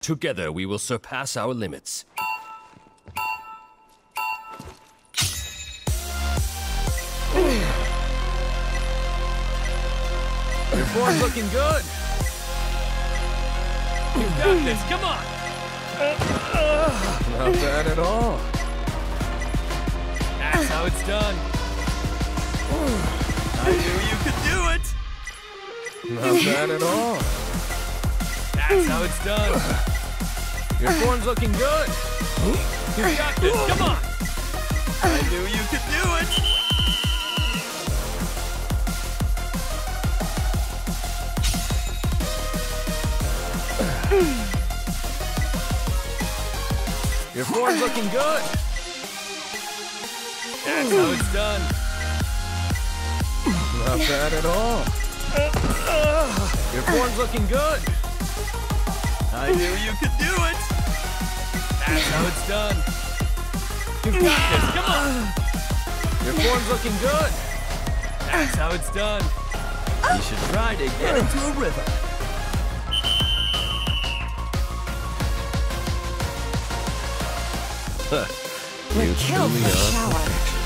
Together we will surpass our limits. Your form's looking good. You've got this. Come on. Not bad at all. That's how it's done. I knew you could do it. Not bad at all. That's how it's done. Your form's looking good. You've got this. Come on. I knew you could do it. Your form's looking good. That's how it's done. Not bad at all. Your form's looking good. I knew you could do it. That's how it's done. You've got this. Come on. Your form's looking good. That's how it's done. You should try to get into a rhythm. You We're killed threw me for shower.